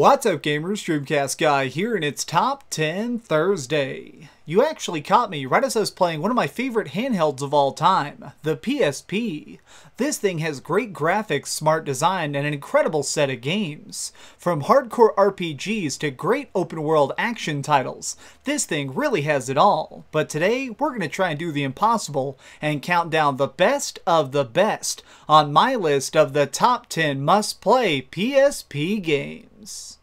What's up gamers, Dreamcast Guy here and it's Top 10 Thursday. You actually caught me right as I was playing one of my favorite handhelds of all time, the PSP. This thing has great graphics, smart design, and an incredible set of games. From hardcore RPGs to great open world action titles, this thing really has it all. But today, we're going to try and do the impossible and count down the best of the best on my list of the top 10 must play PSP games.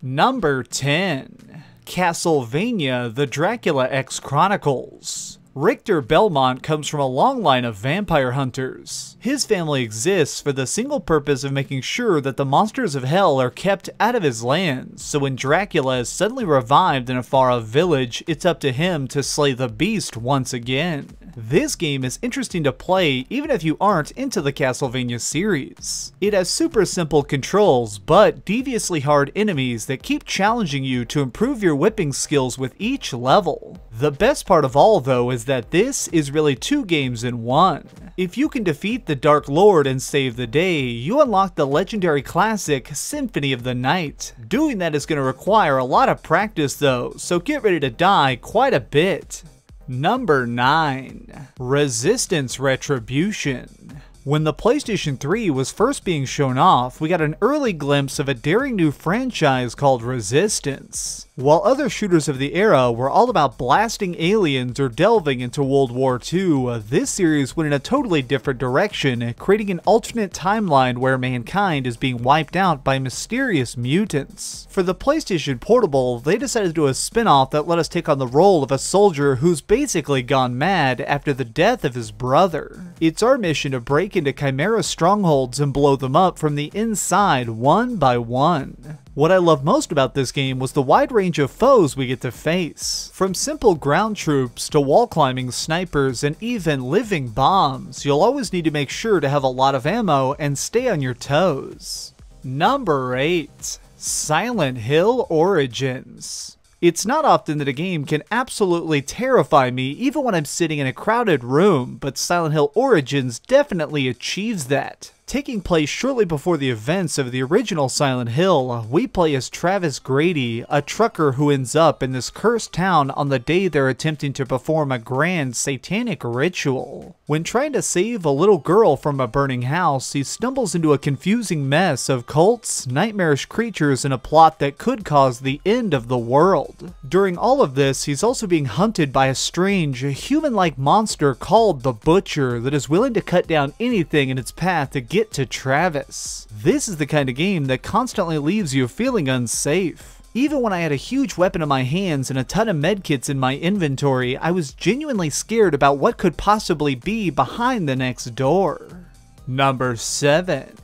Number 10 Castlevania The Dracula X Chronicles. Richter Belmont comes from a long line of vampire hunters. His family exists for the single purpose of making sure that the monsters of hell are kept out of his lands, so when Dracula is suddenly revived in a far off village, it's up to him to slay the beast once again. This game is interesting to play even if you aren't into the Castlevania series. It has super simple controls, but deviously hard enemies that keep challenging you to improve your whipping skills with each level. The best part of all though is that this is really two games in one. If you can defeat the Dark Lord and save the day, you unlock the legendary classic Symphony of the Night. Doing that is going to require a lot of practice though, so get ready to die quite a bit. Number 9. Resistance Retribution. When the PlayStation 3 was first being shown off, we got an early glimpse of a daring new franchise called Resistance. While other shooters of the era were all about blasting aliens or delving into World War II, uh, this series went in a totally different direction, creating an alternate timeline where mankind is being wiped out by mysterious mutants. For the PlayStation Portable, they decided to do a spin-off that let us take on the role of a soldier who's basically gone mad after the death of his brother. It's our mission to break into Chimera strongholds and blow them up from the inside one by one. What I love most about this game was the wide range of foes we get to face. From simple ground troops to wall climbing snipers and even living bombs, you'll always need to make sure to have a lot of ammo and stay on your toes. Number 8. Silent Hill Origins it's not often that a game can absolutely terrify me even when I'm sitting in a crowded room, but Silent Hill Origins definitely achieves that. Taking place shortly before the events of the original Silent Hill, we play as Travis Grady, a trucker who ends up in this cursed town on the day they're attempting to perform a grand satanic ritual. When trying to save a little girl from a burning house, he stumbles into a confusing mess of cults, nightmarish creatures, and a plot that could cause the end of the world. During all of this, he's also being hunted by a strange, human-like monster called the Butcher that is willing to cut down anything in its path to get get to Travis. This is the kind of game that constantly leaves you feeling unsafe. Even when I had a huge weapon in my hands and a ton of medkits in my inventory, I was genuinely scared about what could possibly be behind the next door. Number 7.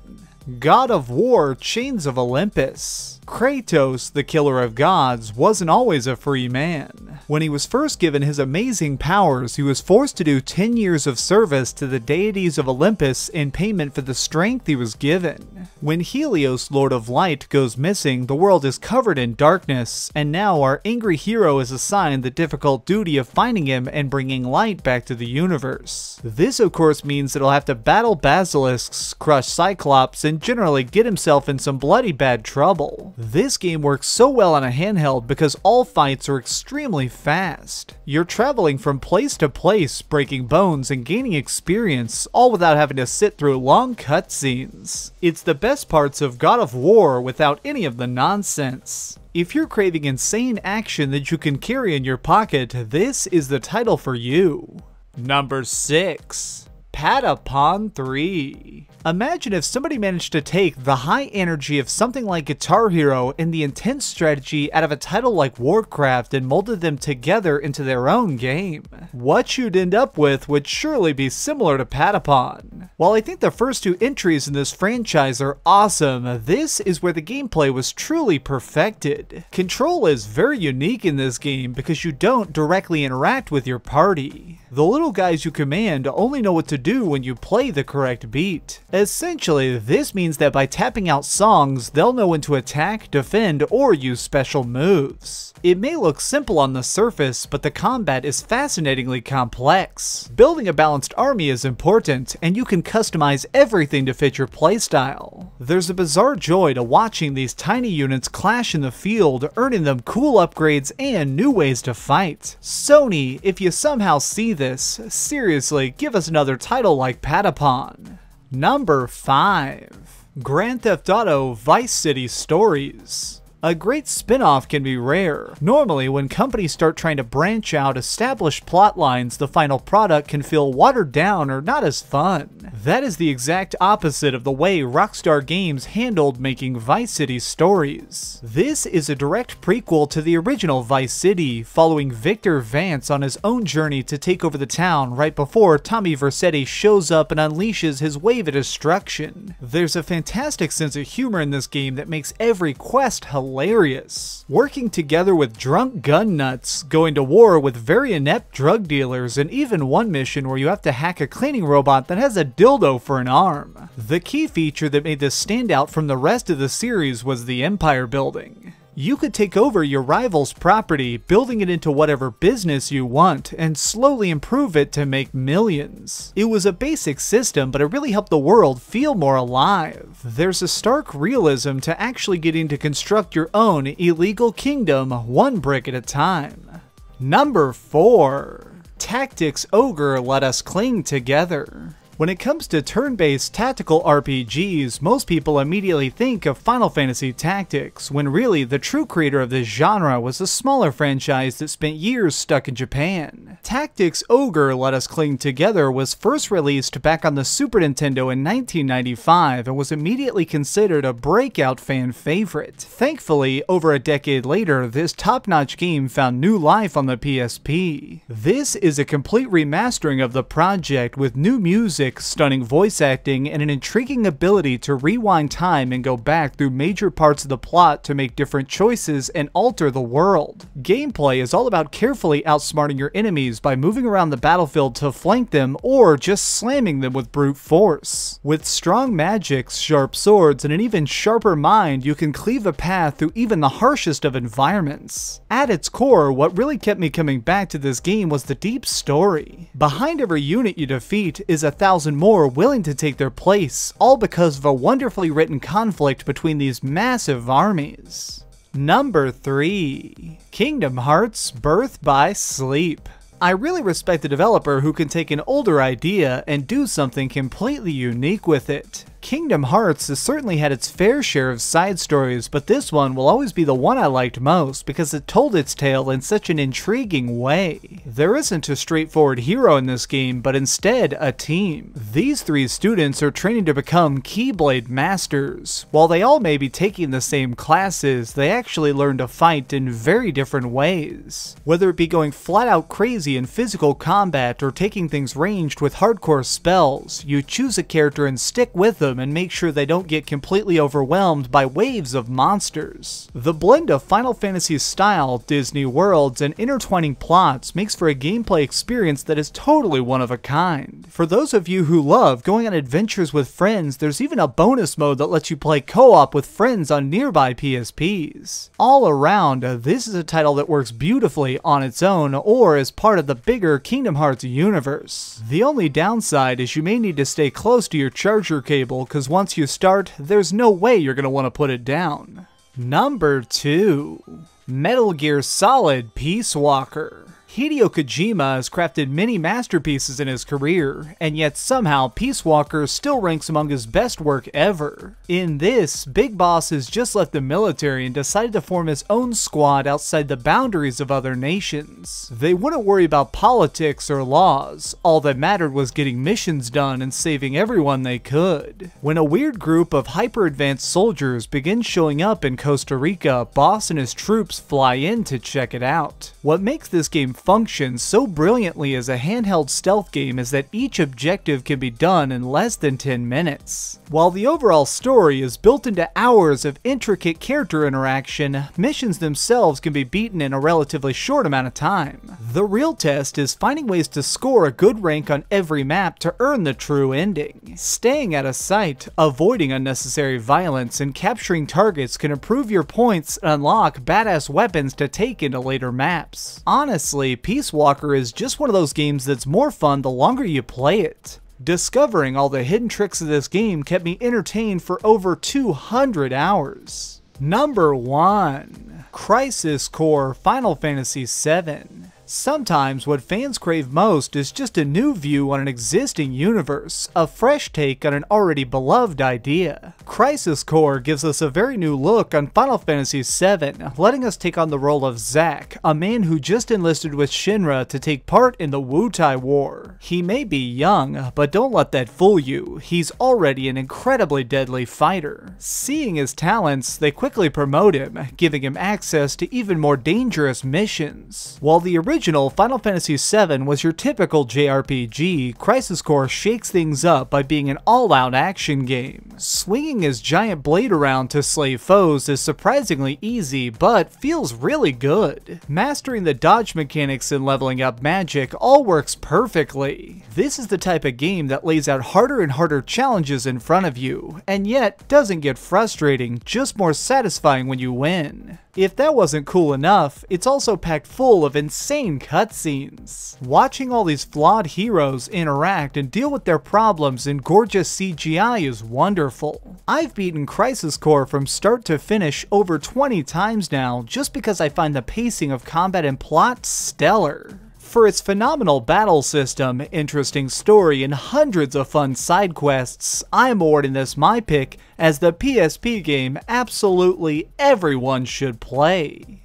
God of War Chains of Olympus. Kratos, the killer of gods, wasn't always a free man. When he was first given his amazing powers, he was forced to do 10 years of service to the deities of Olympus in payment for the strength he was given. When Helios, Lord of Light, goes missing, the world is covered in darkness, and now our angry hero is assigned the difficult duty of finding him and bringing light back to the universe. This of course means that he'll have to battle basilisks, crush cyclops, and generally get himself in some bloody bad trouble. This game works so well on a handheld because all fights are extremely fast. You're traveling from place to place, breaking bones and gaining experience, all without having to sit through long cutscenes. It's the best parts of God of War without any of the nonsense. If you're craving insane action that you can carry in your pocket, this is the title for you. Number 6. Patapon 3. Imagine if somebody managed to take the high energy of something like Guitar Hero and the intense strategy out of a title like Warcraft and molded them together into their own game. What you'd end up with would surely be similar to Patapon. While I think the first two entries in this franchise are awesome, this is where the gameplay was truly perfected. Control is very unique in this game because you don't directly interact with your party. The little guys you command only know what to do when you play the correct beat. Essentially, this means that by tapping out songs, they'll know when to attack, defend, or use special moves. It may look simple on the surface, but the combat is fascinatingly complex. Building a balanced army is important, and you can customize everything to fit your playstyle. There's a bizarre joy to watching these tiny units clash in the field, earning them cool upgrades and new ways to fight. Sony, if you somehow see this, seriously, give us another title like Patapon. Number 5. Grand Theft Auto Vice City Stories a great spin-off can be rare. Normally, when companies start trying to branch out established plot lines, the final product can feel watered down or not as fun. That is the exact opposite of the way Rockstar Games handled making Vice City stories. This is a direct prequel to the original Vice City, following Victor Vance on his own journey to take over the town right before Tommy Vercetti shows up and unleashes his wave of destruction. There's a fantastic sense of humor in this game that makes every quest hilarious. Working together with drunk gun nuts, going to war with very inept drug dealers, and even one mission where you have to hack a cleaning robot that has a dildo for an arm. The key feature that made this stand out from the rest of the series was the empire building. You could take over your rival's property, building it into whatever business you want, and slowly improve it to make millions. It was a basic system, but it really helped the world feel more alive. There's a stark realism to actually getting to construct your own illegal kingdom one brick at a time. Number 4. Tactics Ogre Let Us Cling Together. When it comes to turn-based tactical RPGs, most people immediately think of Final Fantasy Tactics, when really the true creator of this genre was a smaller franchise that spent years stuck in Japan. Tactics Ogre Let Us Cling Together was first released back on the Super Nintendo in 1995 and was immediately considered a breakout fan favorite. Thankfully, over a decade later, this top-notch game found new life on the PSP. This is a complete remastering of the project with new music stunning voice acting, and an intriguing ability to rewind time and go back through major parts of the plot to make different choices and alter the world. Gameplay is all about carefully outsmarting your enemies by moving around the battlefield to flank them or just slamming them with brute force. With strong magics, sharp swords, and an even sharper mind, you can cleave a path through even the harshest of environments. At its core, what really kept me coming back to this game was the deep story. Behind every unit you defeat is a thousand thousand more willing to take their place, all because of a wonderfully written conflict between these massive armies. Number 3. Kingdom Hearts Birth by Sleep. I really respect the developer who can take an older idea and do something completely unique with it. Kingdom Hearts has certainly had its fair share of side stories, but this one will always be the one I liked most because it told its tale in such an intriguing way. There isn't a straightforward hero in this game, but instead a team. These three students are training to become Keyblade Masters. While they all may be taking the same classes, they actually learn to fight in very different ways. Whether it be going flat out crazy in physical combat or taking things ranged with hardcore spells, you choose a character and stick with them and make sure they don't get completely overwhelmed by waves of monsters. The blend of Final Fantasy's style, Disney worlds, and intertwining plots makes for a gameplay experience that is totally one of a kind. For those of you who love going on adventures with friends, there's even a bonus mode that lets you play co-op with friends on nearby PSPs. All around, this is a title that works beautifully on its own or as part of the bigger Kingdom Hearts universe. The only downside is you may need to stay close to your charger cable because once you start, there's no way you're going to want to put it down. Number 2. Metal Gear Solid Peace Walker. Hideo Kojima has crafted many masterpieces in his career, and yet somehow Peace Walker still ranks among his best work ever. In this, Big Boss has just left the military and decided to form his own squad outside the boundaries of other nations. They wouldn't worry about politics or laws, all that mattered was getting missions done and saving everyone they could. When a weird group of hyper-advanced soldiers begins showing up in Costa Rica, Boss and his troops fly in to check it out. What makes this game functions so brilliantly as a handheld stealth game is that each objective can be done in less than 10 minutes. While the overall story is built into hours of intricate character interaction, missions themselves can be beaten in a relatively short amount of time. The real test is finding ways to score a good rank on every map to earn the true ending. Staying out of sight, avoiding unnecessary violence, and capturing targets can improve your points and unlock badass weapons to take into later maps. Honestly, Peace Walker is just one of those games that's more fun the longer you play it. Discovering all the hidden tricks of this game kept me entertained for over 200 hours. Number 1 Crisis Core Final Fantasy VII Sometimes what fans crave most is just a new view on an existing universe, a fresh take on an already beloved idea. Crisis Core gives us a very new look on Final Fantasy VII, letting us take on the role of Zack, a man who just enlisted with Shinra to take part in the Wutai War. He may be young, but don't let that fool you, he's already an incredibly deadly fighter. Seeing his talents, they quickly promote him, giving him access to even more dangerous missions. While the original original Final Fantasy VII was your typical JRPG, Crisis Core shakes things up by being an all-out action game. Swinging his giant blade around to slay foes is surprisingly easy, but feels really good. Mastering the dodge mechanics and leveling up magic all works perfectly. This is the type of game that lays out harder and harder challenges in front of you, and yet doesn't get frustrating, just more satisfying when you win. If that wasn't cool enough, it's also packed full of insane cutscenes. Watching all these flawed heroes interact and deal with their problems in gorgeous CGI is wonderful. I've beaten Crisis Core from start to finish over 20 times now just because I find the pacing of combat and plot stellar for its phenomenal battle system, interesting story, and hundreds of fun side quests, I'm awarding this my pick as the PSP game absolutely everyone should play.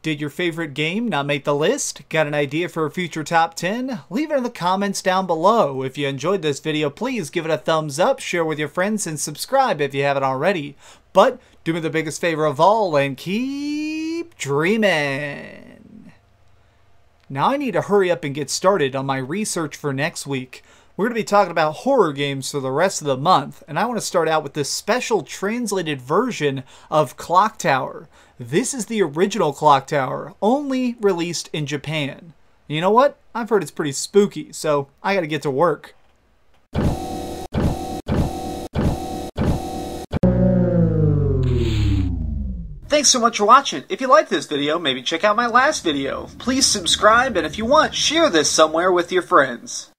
Did your favorite game not make the list? Got an idea for a future top 10? Leave it in the comments down below. If you enjoyed this video, please give it a thumbs up, share with your friends, and subscribe if you haven't already. But do me the biggest favor of all and keep dreaming. Now I need to hurry up and get started on my research for next week. We're going to be talking about horror games for the rest of the month, and I want to start out with this special translated version of Clock Tower. This is the original Clock Tower, only released in Japan. You know what? I've heard it's pretty spooky, so I gotta get to work. Thanks so much for watching. If you liked this video, maybe check out my last video. Please subscribe, and if you want, share this somewhere with your friends.